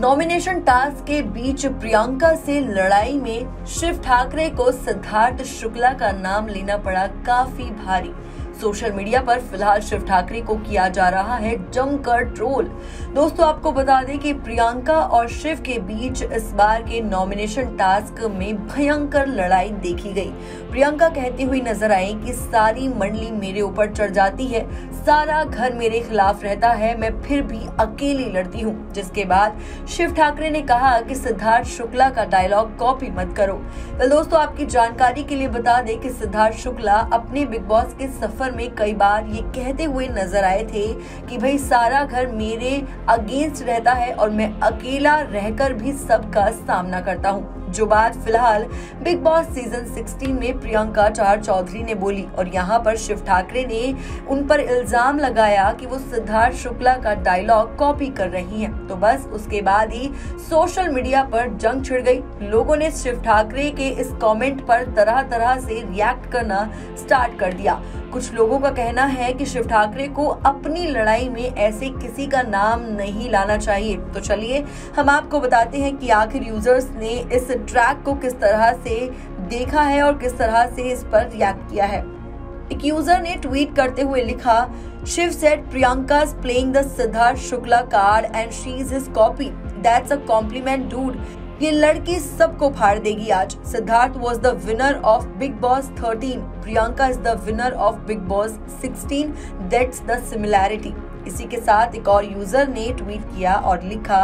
Nomination task के बीच प्रियंका से लड़ाई में शिव ठाकरे को सिद्धार्थ शुक्ला का नाम लेना पड़ा काफ़ी भारी। सोशल मीडिया पर फ़िलहाल शिव ठाकरे को किया जा रहा है जमकर ट्रोल। दोस्तों, आपको बता दें कि प्रियंका और शिव के बीच इस बार के नॉमिनेशन टास्क में भयंकर लड़ाई देखी गई। प्रियंका कहती हुई नज़र आई कि सारी मंडली मेरे ऊपर चढ़ जाती है। सारा घर मेरे खिलाफ रहता है, मैं फिर भी अकेली लड़ती हूँ। जिसके बाद शिव ठाकरे ने कहा कि सिद्धार्थ शुक्ला का डायलॉग कॉपी मत करो। तो दोस्तों, आपकी जानकारी के लिए बता दें कि सिद्धार्थ शुक्ला अपने बिग बॉस के सफ़र में कई बार ये कहते हुए नज़र आए थे कि भाई, सारा घर मेरे अगेंस्ट रहता है और मैं अकेला रहकर भी सबका सामना करता हूँ। जो बात फ़िलहाल बिग बॉस सीज़न 16 में प्रियंका चार चौधरी ने बोली और यहाँ पर शिव ठाकरे ने उन पर इल्ज़ाम लगाया कि वो सिद्धार्थ शुक्ला का डायलॉग कॉपी कर रही हैं। तो बस उसके बाद ही सोशल मीडिया पर जंग छिड़ गई। लोगों ने शिव ठाकरे के इस कमेंट पर तरह तरह से रिएक्ट करना स्टार्ट कर दिया। कुछ लोगों का कहना है कि शिव ठाकरे को अपनी लड़ाई में ऐसे किसी का नाम नहीं लाना चाहिए। तो चलिए, हम आपको बताते हैं कि आखिर यूज़र्स ने इस ट्रैक को किस तरह से देखा है और किस तरह से इस पर रिएक्ट किया है। एक यूज़र ने ट्वीट करते हुए लिखा Shiv said Priyanka playing the Sidharth Shukla card and she is his copy that's a compliment dude ये लड़की सबको फाड़ देगी आज Sidharth was the winner of Bigg Boss 13 Priyanka is the winner of Bigg Boss 16 that's the similarity इसी के साथ एक और यूज़र ने ट्वीट किया और लिखा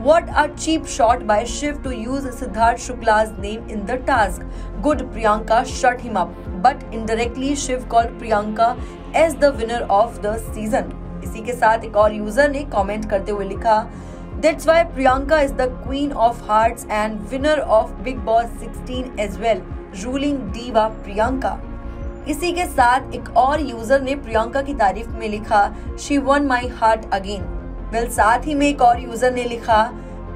What a cheap shot by Shiv to use Siddharth Shukla's name in the task. Good Priyanka shut him up. But indirectly Shiv called Priyanka as the winner of the season. इसी के साथ एक और user ने comment करते हुए लिखा That's why Priyanka is the queen of hearts and winner of Big Boss 16 as well, ruling diva Priyanka. इसी के साथ एक और यूज़र ने प्रियंका की तारीफ़ में लिखा she won my heart again well साथ ही में एक और यूज़र ने लिखा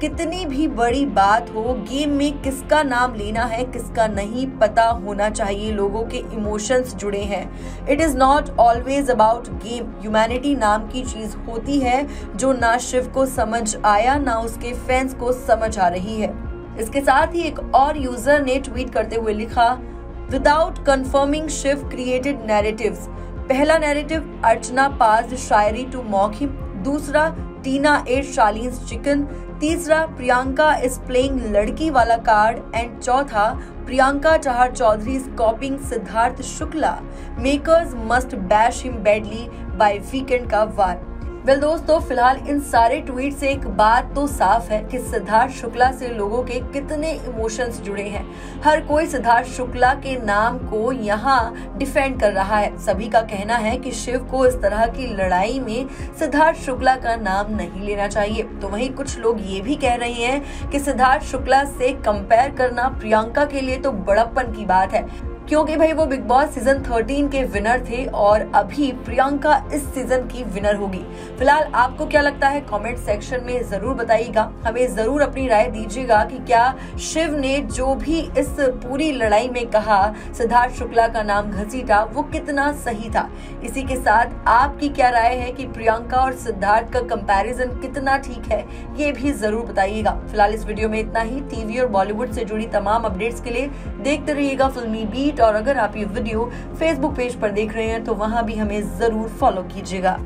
कितनी भी बड़ी बात हो गेम में किसका नाम लेना है, किसका नहीं पता होना चाहिए। लोगों के इमोशंस जुड़े हैं। It is not always about game humanity नाम की चीज़ होती है, जो ना शिव को समझ आया, ना उसके फैंस को समझ आ रही है। इसके साथ ही एक और यूज़र ने ट्वीट करते हुए लिखा without confirming Shiv created narratives पहला narrative Archana pass shayari to mock him दूसरा टीना एट शालीन चिकन, तीसरा प्रियंका इज़ प्लेइंग लड़की वाला कार्ड, एंड चौथा Priyanka Chahar Choudhary copying Sidharth Shukla. Makers must bash him badly by weekend का वार। Well दोस्तों, फ़िलहाल इन सारे ट्वीट से एक बात तो साफ़ है कि सिद्धार्थ शुक्ला से लोगों के कितने इमोशंस जुड़े हैं। हर कोई सिद्धार्थ शुक्ला के नाम को यहाँ डिफेंड कर रहा है। सभी का कहना है कि शिव को इस तरह की लड़ाई में सिद्धार्थ शुक्ला का नाम नहीं लेना चाहिए। तो वहीं कुछ लोग ये भी कह रहे हैं कि सिद्धार्थ शुक्ला से कंपेयर करना प्रियंका के लिए तो बड़प्पन की बात है। क्योंकि भाई वो बिग बॉस सीज़न 13 के विनर थे और अभी प्रियंका इस सीज़न की विनर होगी। फ़िलहाल आपको क्या लगता है? कमेंट सेक्शन में ज़रूर बताइएगा। हमें ज़रूर अपनी राय दीजिएगा कि क्या शिव ने जो भी इस पूरी लड़ाई में कहा, सिद्धार्थ शुक्ला का नाम घसीटा, वो कितना सही था? इसी के साथ आपकी क्या राय है कि प्रियंका और सिद्धार्थ का कंपैरिजन कितना ठीक है? ये भी ज़रूर बताइएगा। फ़िलहाल इस वीडियो में इतना ही। टीवी और बॉलीवुड से जुड़ी तमाम अपडेट्स के लिए देखते रहिएगा फिल्मी बीट और अगर आप ये वीडियो फेसबुक पेज पर देख रहे हैं तो वहाँ भी हमें ज़रूर फॉलो कीजिएगा।